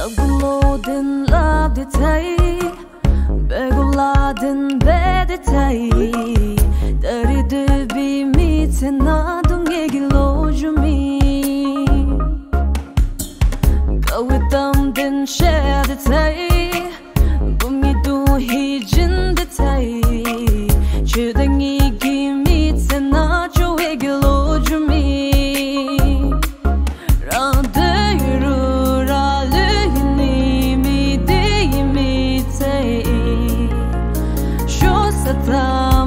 Lagladin, love the day. Begladin, bed.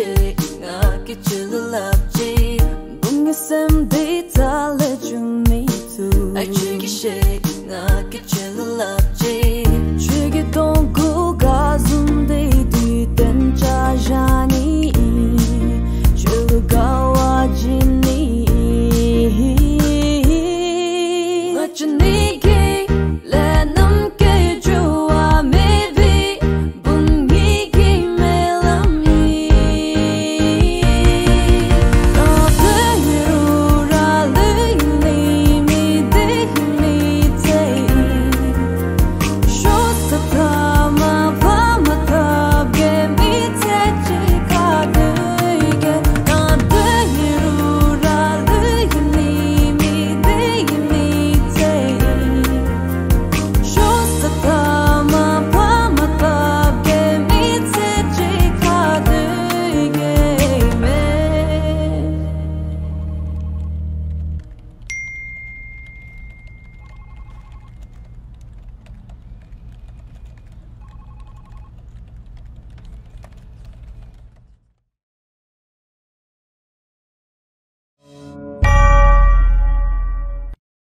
Nakit çığlılapçı Bünyesem değil talacım me too Ay çünkü şey get you.